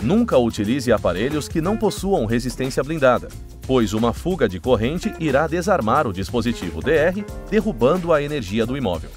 Nunca utilize aparelhos que não possuam resistência blindada, pois uma fuga de corrente irá desarmar o dispositivo DR, derrubando a energia do imóvel.